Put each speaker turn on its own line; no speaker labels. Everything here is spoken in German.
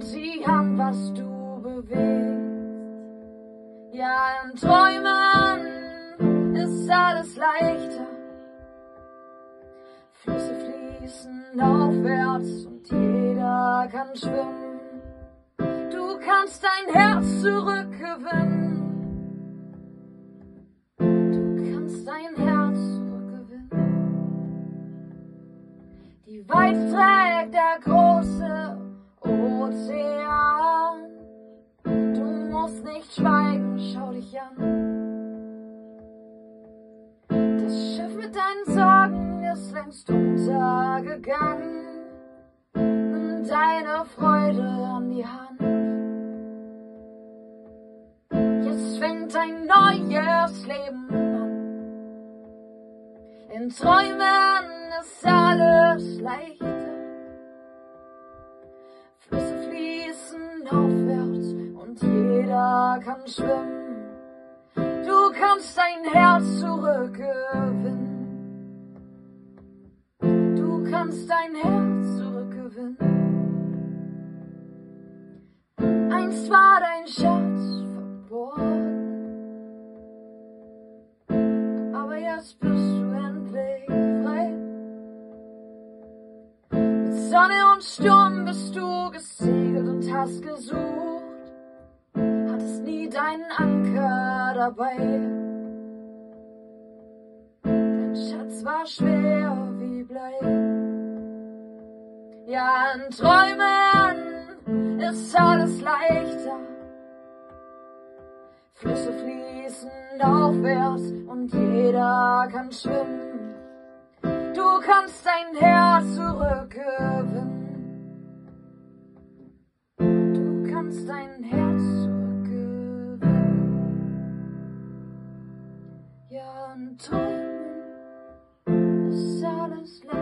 und sieh an, was du bewegst. Ja, in Träumen ist alles leichter. Flüsse fließen aufwärts und jeder kann schwimmen. Du kannst dein Herz zurückgewinnen. Du kannst dein Herz zurückgewinnen. Die Weite trägt der große Ozean. Du musst nicht schweigen, schau dich an. Das Schiff mit deinen Sorgen ist längst untergegangen. Nimm deine Freude an die Hand. Jetzt fängt ein neues Leben an. In Träumen ist alles leichter. Kann schwimmen. Du kannst dein Herz zurückgewinnen. Du kannst dein Herz zurückgewinnen. Einst war dein Schatz verborgen, aber jetzt bist du endlich frei. Mit Sonne und Sturm bist du gesegelt und hast gesucht, deinen Anker dabei. Dein Schatz war schwer wie Blei. Ja, in Träumen ist alles leichter. Flüsse fließen aufwärts und jeder kann schwimmen. Du kannst dein Herz zurückgewinnen. Ja, in Träumen ist